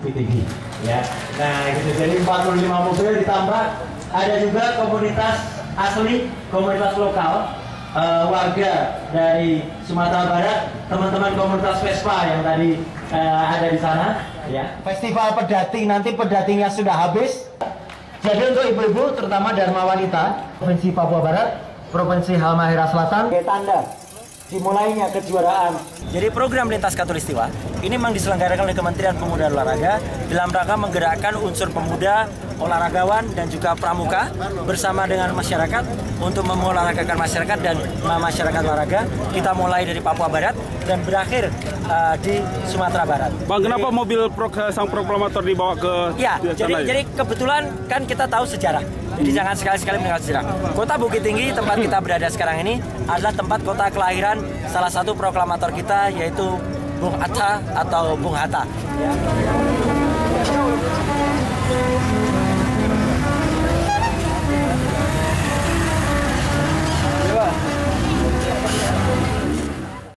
Tinggi. Ya, nah gitu. Jadi 45 mobil ditambah ada juga komunitas asli, komunitas lokal eh, warga dari Sumatera Barat, teman-teman komunitas Vespa yang tadi eh, ada di sana. Ya. Festival pedating nanti pedatingnya sudah habis. Jadi untuk ibu-ibu, terutama Dharma Wanita, Provinsi Papua Barat, Provinsi Halmahera Selatan, tanda dimulainya kejuaraan. Jadi program Lintas Katulistiwa ini memang diselenggarakan oleh Kementerian Pemuda dan Olahraga dalam rangka menggerakkan unsur pemuda, olahragawan dan juga pramuka bersama dengan masyarakat untuk memolahragakan masyarakat dan masyarakat olahraga. Kita mulai dari Papua Barat dan berakhir uh, di Sumatera Barat. Bang, kenapa mobil pro, sang proklamator dibawa ke Ya, di jadi ya? jadi kebetulan kan kita tahu sejarah. Jadi jangan sekali-sekali meninggal sejarah. Kota Bukit Tinggi tempat kita berada sekarang ini adalah tempat kota kelahiran salah satu proklamator kita yaitu Bung Atta atau Bung Hatta.